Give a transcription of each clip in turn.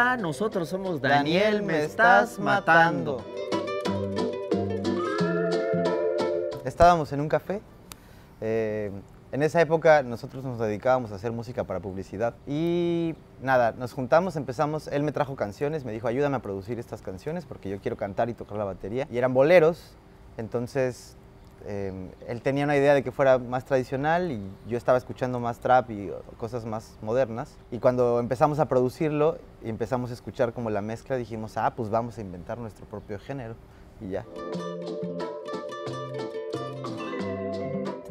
Hola, nosotros somos Daniel, me estás matando. Estábamos en un café. eh, en esa época nosotros nos dedicábamos a hacer música para publicidad y nada, nos juntamos, empezamos, él me trajo canciones, me dijo ayúdame a producir estas canciones porque yo quiero cantar y tocar la batería y eran boleros, entonces eh, él tenía una idea de que fuera más tradicional y yo estaba escuchando más trap y cosas más modernas. Y cuando empezamos a producirlo y empezamos a escuchar como la mezcla, dijimos, ah, pues vamos a inventar nuestro propio género. Y ya.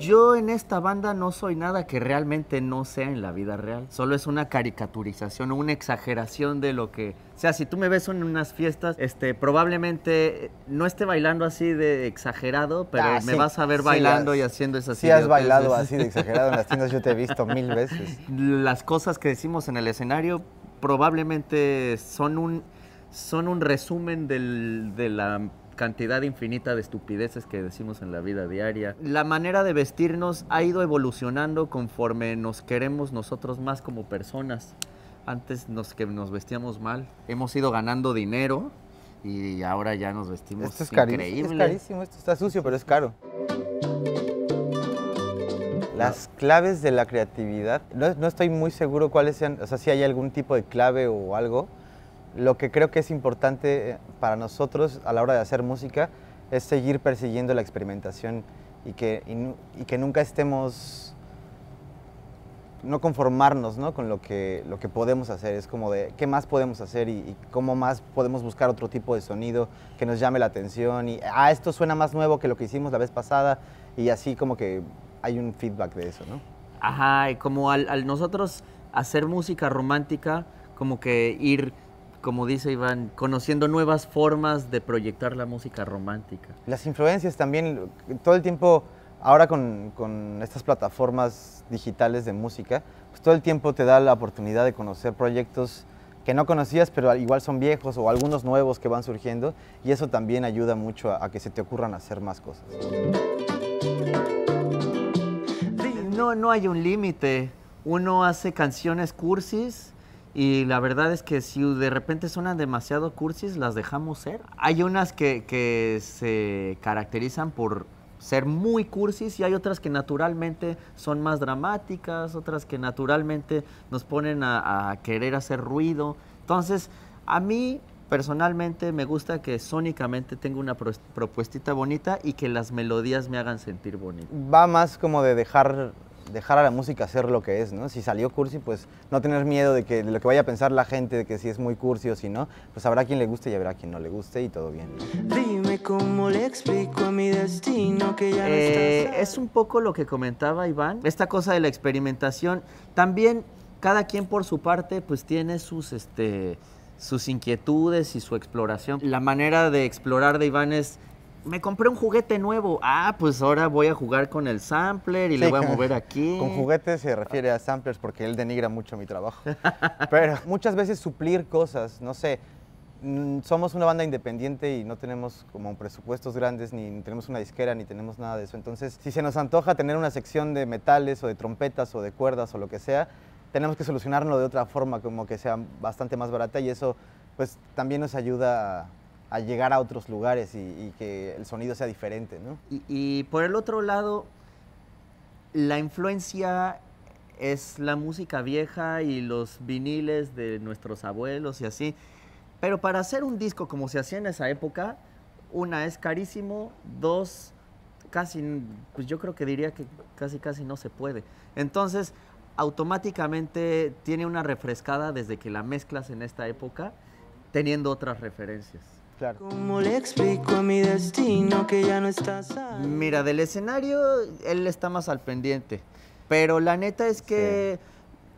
Yo en esta banda no soy nada que realmente no sea en la vida real. Solo es una caricaturización o una exageración de lo que... O sea, si tú me ves en unas fiestas, este, probablemente no esté bailando así de exagerado, pero Ah, me sí, vas a ver sí bailando y haciendo esas Sí has bailado así de exagerado en las tiendas, yo te he visto mil veces. Las cosas que decimos en el escenario probablemente son un, son un resumen del- de la cantidad infinita de estupideces que decimos en la vida diaria. La manera de vestirnos ha ido evolucionando conforme nos queremos nosotros más como personas. Antes nos, que nos vestíamos mal. Hemos ido ganando dinero y ahora ya nos vestimos Esto es, increíble. es carísimo, esto está sucio, pero es caro. Las claves de la creatividad, no, no estoy muy seguro cuáles sean, o sea, si hay algún tipo de clave o algo. Lo que creo que es importante eh, para nosotros a la hora de hacer música es seguir persiguiendo la experimentación y que, y y que nunca estemos, no conformarnos ¿no? con lo que, lo que podemos hacer. Es como de qué más podemos hacer y, y cómo más podemos buscar otro tipo de sonido que nos llame la atención. Y, ah, esto suena más nuevo que lo que hicimos la vez pasada. Y así como que hay un feedback de eso, ¿no? Ajá, y como al, al nosotros hacer música romántica, como que ir, como dice Iván, conociendo nuevas formas de proyectar la música romántica. Las influencias también, todo el tiempo, ahora con, con estas plataformas digitales de música, pues todo el tiempo te da la oportunidad de conocer proyectos que no conocías, pero al- igual son viejos o algunos nuevos que van surgiendo y eso también ayuda mucho a, a que se te ocurran hacer más cosas. No, no hay un límite. Uno hace canciones cursis y la verdad es que si de repente suenan demasiado cursis, las dejamos ser. Hay unas que, que se caracterizan por ser muy cursis y hay otras que naturalmente son más dramáticas, otras que naturalmente nos ponen a, a querer hacer ruido. Entonces, a mí personalmente me gusta que sónicamente tenga una pro- propuestita bonita y que las melodías me hagan sentir bonito. Va más como de dejar, dejar a la música ser lo que es, ¿no? Si salió cursi, pues no tener miedo de, que, de lo que vaya a pensar la gente, de que si es muy cursi o si no, pues habrá quien le guste y habrá quien no le guste y todo bien. Dime cómo le explico a mi destino que ya no Eh, estás. es un poco lo que comentaba Iván, esta cosa de la experimentación. También cada quien por su parte pues tiene sus, este, sus inquietudes y su exploración. La manera de explorar de Iván es, me compré un juguete nuevo, ah, pues ahora voy a jugar con el sampler y le Sí, voy a mover aquí. Con juguetes se refiere a samplers porque él denigra mucho mi trabajo. Pero muchas veces suplir cosas, no sé, mm, somos una banda independiente y no tenemos como presupuestos grandes, ni tenemos una disquera, ni tenemos nada de eso. Entonces, si se nos antoja tener una sección de metales o de trompetas o de cuerdas o lo que sea, tenemos que solucionarlo de otra forma, como que sea bastante más barata y eso pues también nos ayuda a, a llegar a otros lugares y, que el sonido sea diferente, ¿no? Y, por el otro lado, la influencia es la música vieja y los viniles de nuestros abuelos y así. Pero para hacer un disco como se hacía en esa época, una es carísimo, dos casi, pues yo creo que diría que casi casi no se puede. Entonces, automáticamente tiene una refrescada desde que la mezclas en esta época, teniendo otras referencias. Claro. ¿Cómo le explico a mi destino que ya no estás ahí? Mira, del escenario él está más al pendiente. Pero la neta es que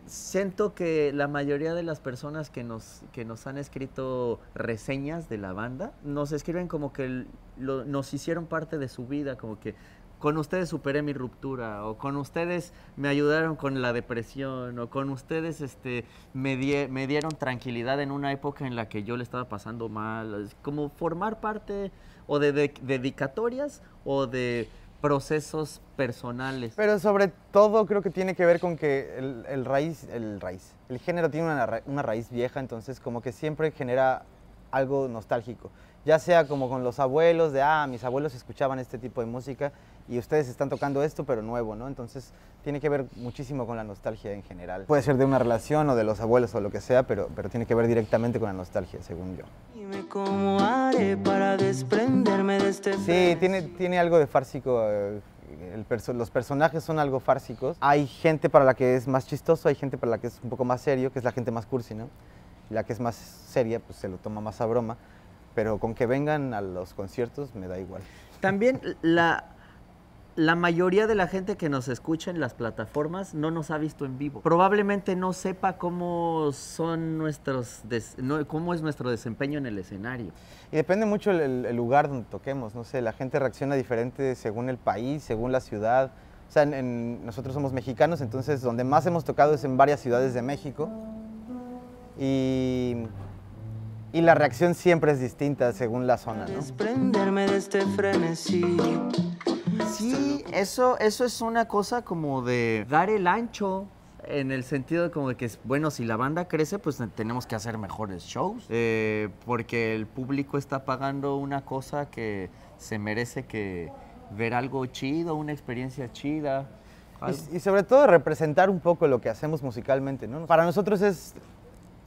siento que la mayoría de las personas que nos, que nos han escrito reseñas de la banda, nos escriben como que lo- nos hicieron parte de su vida, como que con ustedes superé mi ruptura, o con ustedes me ayudaron con la depresión, o con ustedes este, me, die- me dieron tranquilidad en una época en la que yo le estaba pasando mal. Como formar parte o de, de- dedicatorias o de procesos personales. Pero sobre todo creo que tiene que ver con que el, el raíz, el raíz, el género tiene una, una raíz vieja, entonces como que siempre genera algo nostálgico. Ya sea como con los abuelos, de, ah, mis abuelos escuchaban este tipo de música y ustedes están tocando esto, pero nuevo, ¿no? Entonces tiene que ver muchísimo con la nostalgia en general. Puede ser de una relación o de los abuelos o lo que sea, pero, pero tiene que ver directamente con la nostalgia, según yo. Cómo haré para desprenderme de este Sí, tiene, tiene algo de fársico. eh, el perso- los personajes son algo fársicos. Hay gente para la que es más chistoso, hay gente para la que es un poco más serio, que es la gente más cursi, ¿no? Y la que es más seria, pues se lo toma más a broma. Pero con que vengan a los conciertos me da igual. También la, la mayoría de la gente que nos escucha en las plataformas no nos ha visto en vivo. Probablemente no sepa cómo son nuestros des- no- cómo es nuestro desempeño en el escenario. Y depende mucho el, el- el lugar donde toquemos, no sé, la gente reacciona diferente según el país, según la ciudad. O sea, en- en- nosotros somos mexicanos, entonces donde más hemos tocado es en varias ciudades de México. Y, y la reacción siempre es distinta según la zona, ¿no? desprenderme de este frenesí. Sí, eso, eso es una cosa como de dar el ancho. En el sentido de como de que, es, bueno, si la banda crece, pues tenemos que hacer mejores shows. eh, porque el público está pagando una cosa que se merece que ver algo chido, una experiencia chida. Y, y sobre todo representar un poco lo que hacemos musicalmente, ¿no? Para nosotros es,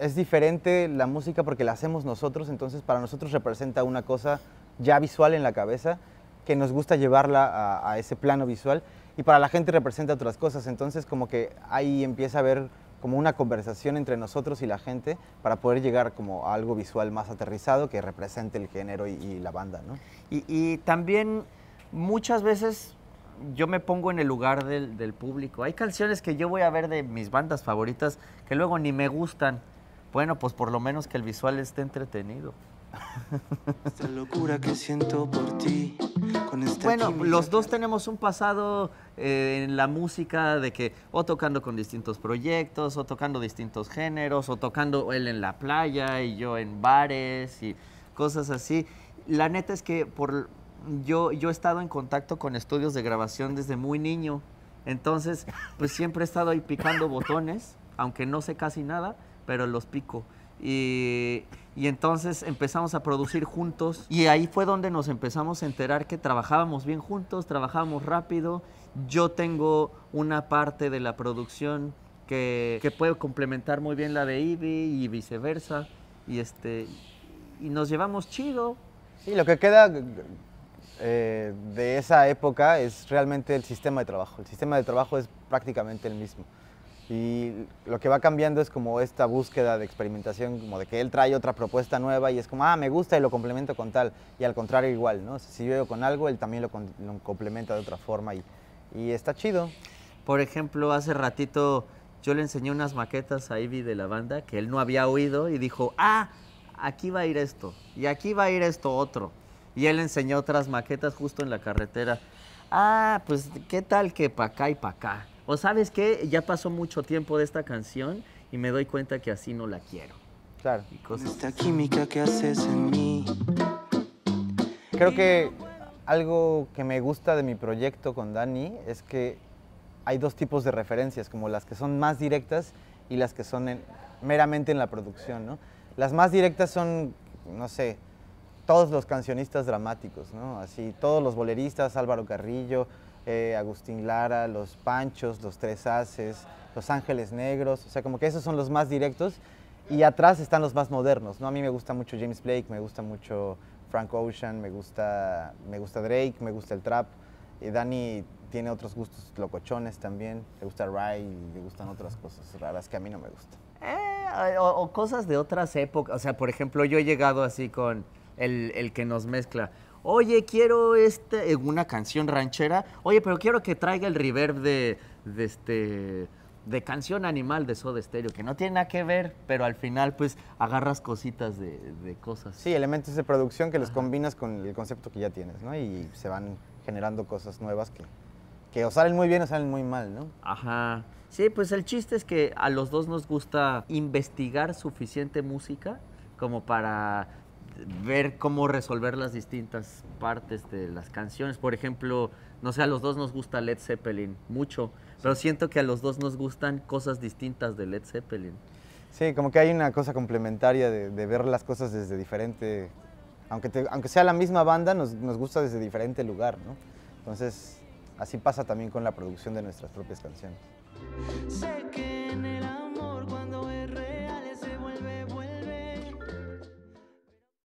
es diferente la música porque la hacemos nosotros, entonces para nosotros representa una cosa ya visual en la cabeza que nos gusta llevarla a, ese plano visual y para la gente representa otras cosas, entonces como que ahí empieza a haber como una conversación entre nosotros y la gente para poder llegar como a algo visual más aterrizado que represente el género y, la banda, ¿no? Y, y también muchas veces yo me pongo en el lugar del, del público. Hay canciones que yo voy a ver de mis bandas favoritas que luego ni me gustan. Bueno, pues por lo menos que el visual esté entretenido. Esta locura que siento por ti. Con esta Bueno, los dos tenemos un pasado eh, en la música de que o tocando con distintos proyectos, o tocando distintos géneros, o tocando él en la playa y yo en bares y cosas así. La neta es que por yo, yo he estado en contacto con estudios de grabación desde muy niño. Entonces, pues siempre he estado ahí picando botones, aunque no sé casi nada, pero los pico. Y, y entonces empezamos a producir juntos y ahí fue donde nos empezamos a enterar que trabajábamos bien juntos, trabajábamos rápido. Yo tengo una parte de la producción que, que puede complementar muy bien la de Ivy y viceversa. Y, este, y nos llevamos chido. Sí, lo que queda eh, de esa época es realmente el sistema de trabajo. El sistema de trabajo es prácticamente el mismo. Y lo que va cambiando es como esta búsqueda de experimentación, como de que él trae otra propuesta nueva y es como, ah, me gusta y lo complemento con tal. Y al contrario igual, ¿no? Si yo veo con algo, él también lo, lo complementa de otra forma y, y está chido. Por ejemplo, hace ratito yo le enseñé unas maquetas a Ivy de la banda que él no había oído y dijo, ah, aquí va a ir esto y aquí va a ir esto otro. Y él enseñó otras maquetas justo en la carretera. Ah, pues qué tal que pa' acá y pa' acá. O sabes qué, ya pasó mucho tiempo de esta canción y me doy cuenta que así no la quiero. Claro. Y Con cosas. esta química que haces en mí. Creo que algo que me gusta de mi proyecto con Dani es que hay dos tipos de referencias, como las que son más directas y las que son en- meramente en la producción, ¿no? Las más directas son, no sé, todos los cancionistas dramáticos, ¿no? Así, todos los boleristas, Álvaro Carrillo, eh, Agustín Lara, los Panchos, los Tres Haces, los Ángeles Negros, o sea, como que esos son los más directos y atrás están los más modernos, ¿no? A mí me gusta mucho James Blake, me gusta mucho Frank Ocean, me gusta, me gusta Drake, me gusta el trap. Y Dani tiene otros gustos locochones también, le gusta Rai y le gustan otras cosas raras que a mí no me gustan. Eh, o, o cosas de otras épocas. O sea, por ejemplo, yo he llegado así con el, el que nos mezcla. Oye, quiero este, una canción ranchera. Oye, pero quiero que traiga el reverb de, de este de canción animal de Soda Stereo, que no tiene nada que ver, pero al final pues agarras cositas de, de cosas. Sí, elementos de producción que los combinas con el concepto que ya tienes, ¿no? Y se van generando cosas nuevas que, que o salen muy bien o salen muy mal, ¿no? Ajá. Sí, pues el chiste es que a los dos nos gusta investigar suficiente música como para ver cómo resolver las distintas partes de las canciones. Por ejemplo, No sé, a los dos nos gusta Led Zeppelin mucho, pero siento que a los dos nos gustan cosas distintas de Led Zeppelin. Sí, como que hay una cosa complementaria de, de ver las cosas desde diferente, aunque, te- aunque sea la misma banda, nos, nos gusta desde diferente lugar, ¿no? Entonces, así pasa también con la producción de nuestras propias canciones.